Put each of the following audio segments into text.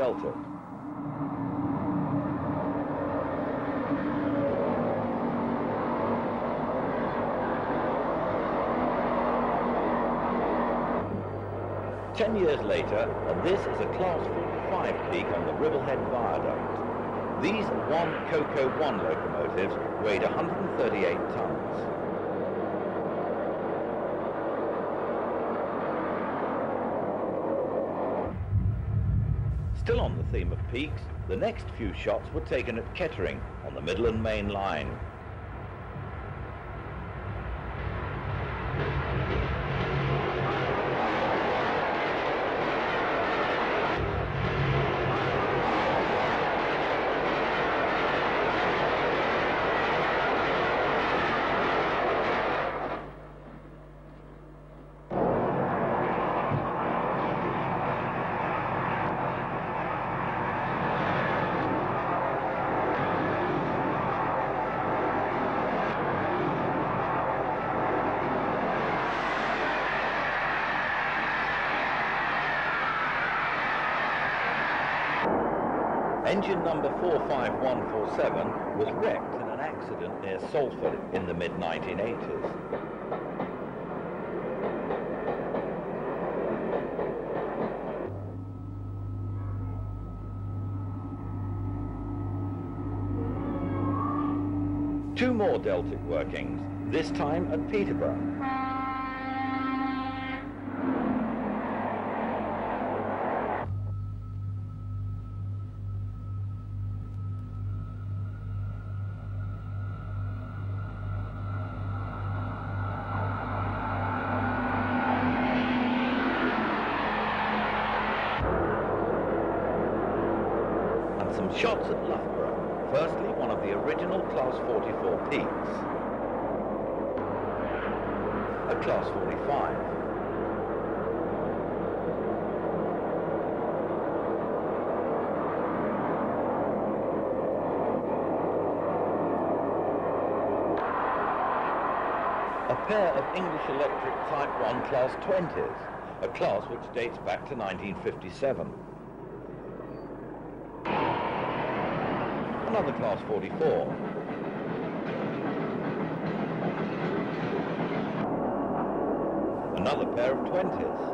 Delta. Ten years later, and this is a Class 45 peak on the Ribblehead Viaduct. These one Coco 1 locomotives weighed 138 tons. Still on the theme of peaks, the next few shots were taken at Kettering on the Midland Main Line. Engine number 45147 was wrecked in an accident near Salford in the mid-1980s. Two more Deltic workings, this time at Peterborough. Some shots at Loughborough. Firstly, one of the original Class 44 peaks. A Class 45. A pair of English Electric Type 1 Class 20s, a class which dates back to 1957. Another Class 44. Another pair of 20s.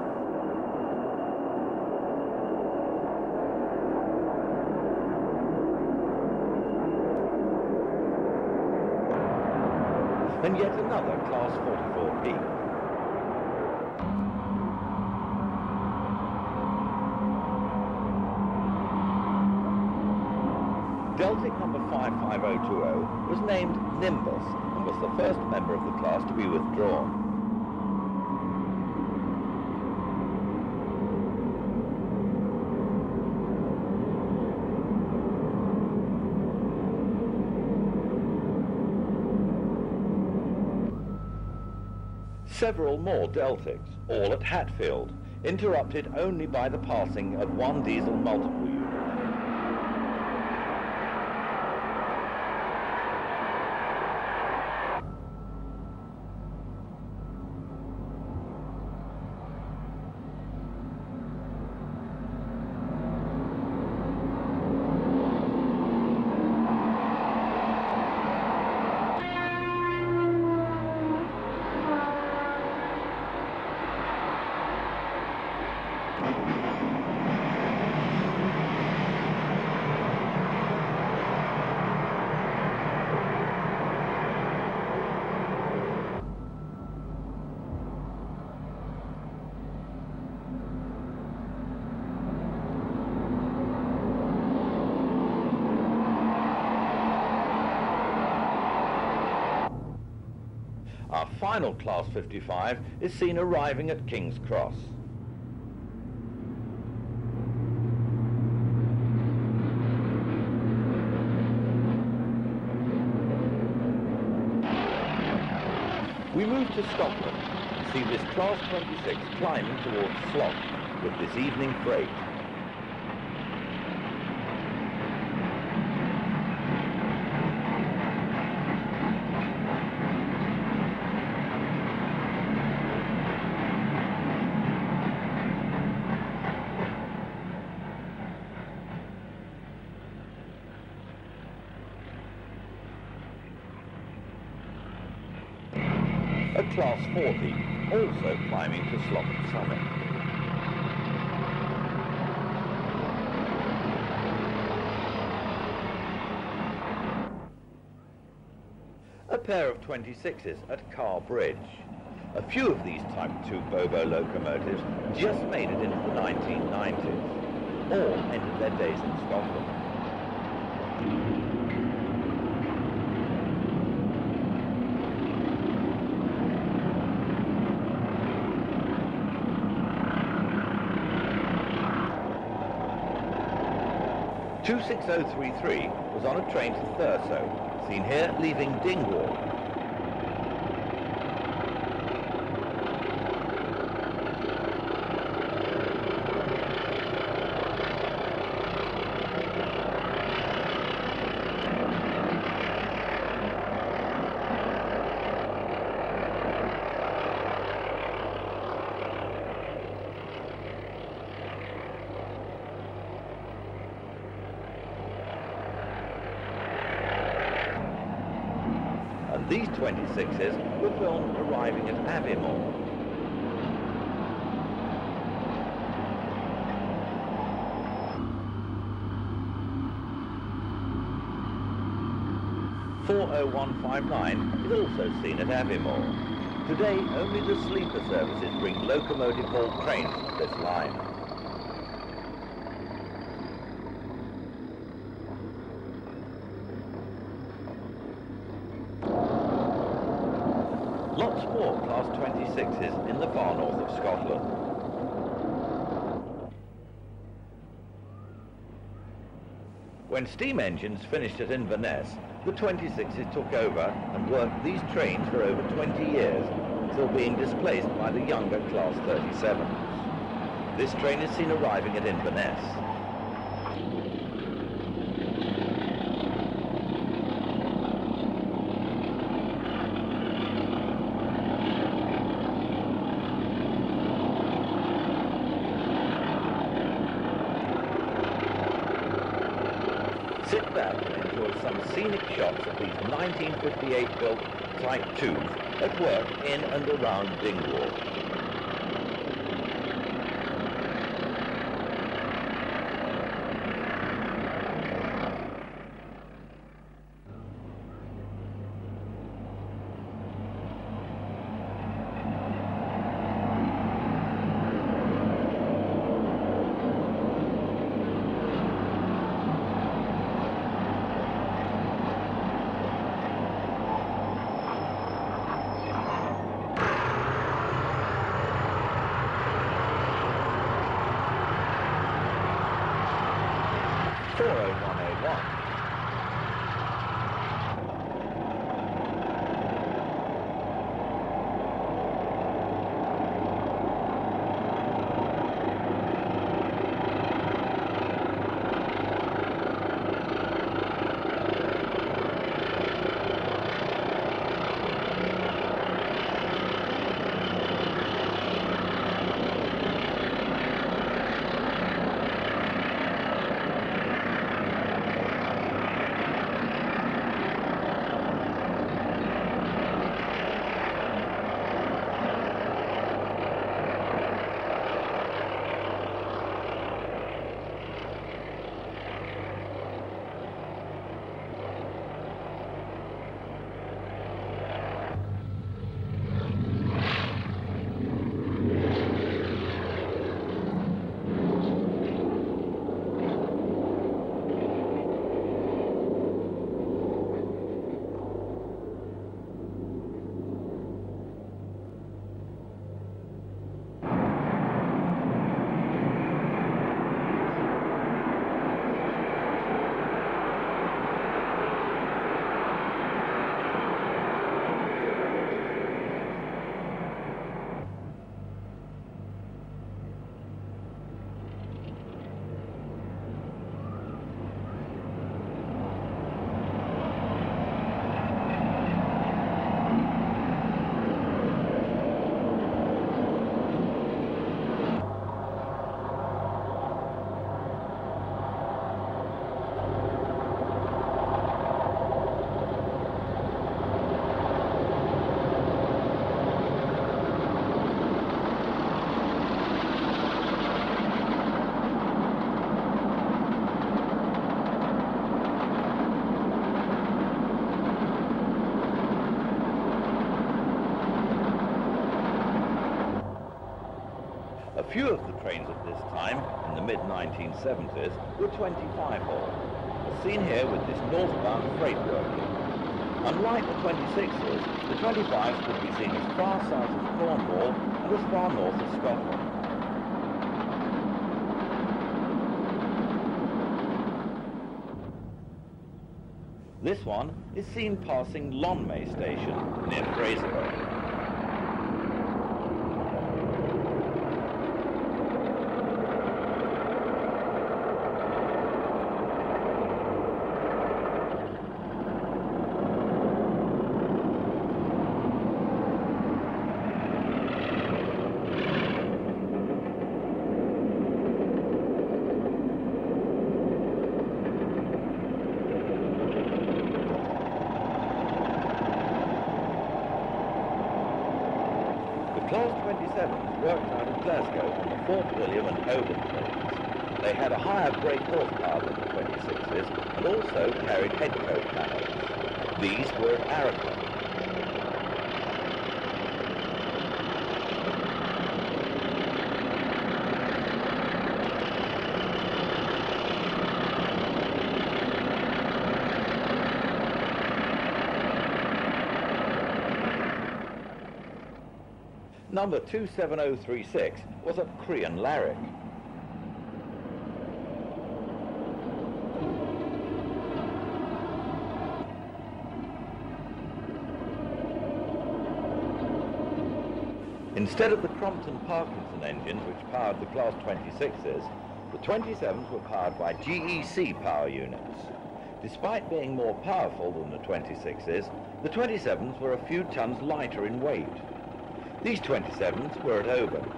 And yet another Class 44P. Deltic number 55020 was named Nimbus and was the first member of the class to be withdrawn. Several more Deltics, all at Hatfield, interrupted only by the passing of one diesel multiple Our final Class 55 is seen arriving at King's Cross. We move to Scotland and see this Class 26 climbing towards Slochd with this evening freight. Class 40, also climbing to Slochd Summit. A pair of 26s at Carr Bridge. A few of these Type 2 Bo-Bo locomotives just made it into the 1990s. All ended their days in Scotland. Two six oh three three was on a train to Thurso, seen here leaving Dingwall 26s were filmed arriving at Aviemore. Four oh one five nine is also seen at Aviemore. Today, only the sleeper services bring locomotive haul trains to this line. Class 26s in the far north of Scotland. When steam engines finished at Inverness, the 26s took over and worked these trains for over 20 years, until being displaced by the younger Class 37s. This train is seen arriving at Inverness. Sit back and enjoy some scenic shots of these 1958 built Type 2s at work in and around Dingwall. 40101. Few of the trains at this time, in the mid-1970s, were 25 horse, as seen here with this northbound freight working. Unlike the 26s, the 25s could be seen as far south as Cornwall and as far north as Scotland. This one is seen passing Lonmay Station near Fraserburgh. Class 27s worked out of Glasgow on the Fort William and Oban trains. They had a higher brake horsepower than the 26s and also carried head headcode panels. These were Arrochar. Number 27036 was at Crianlarich. Instead of the Crompton Parkinson engines which powered the Class 26s, the 27s were powered by GEC power units. Despite being more powerful than the 26s, the 27s were a few tons lighter in weight. These 27s were at Oban.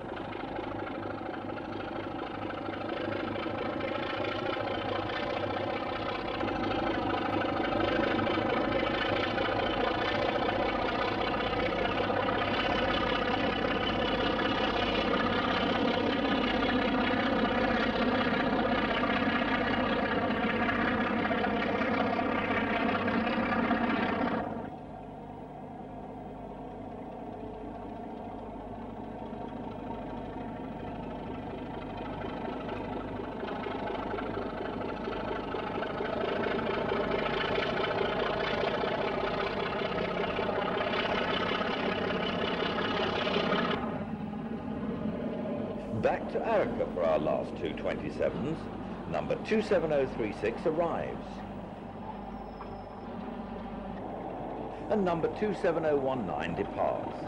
Arrochar for our last two 27s. Number 27036 arrives. And number 27019 departs.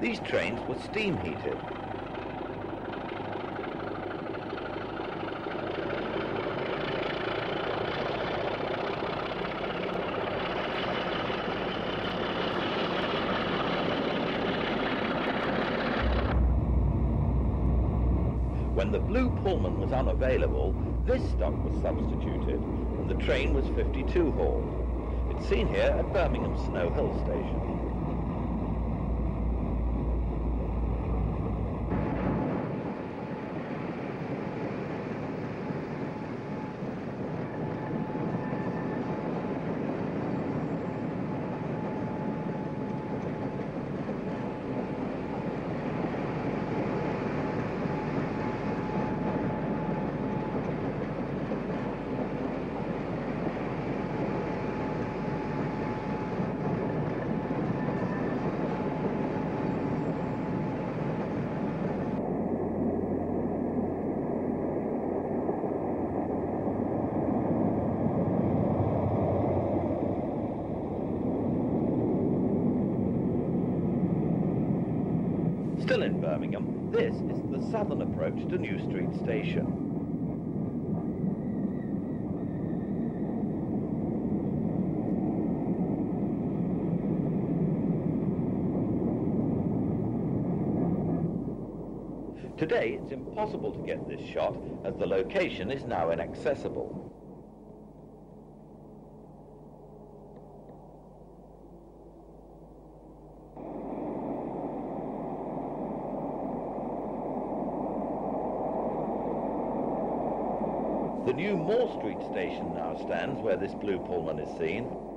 These trains were steam heated. When the blue Pullman was unavailable, this stock was substituted, and the train was 52 hauled. It's seen here at Birmingham Snow Hill Station. Still in Birmingham, this is the southern approach to New Street Station. Today, it's impossible to get this shot as the location is now inaccessible. New Moor Street station now stands where this blue Pullman is seen.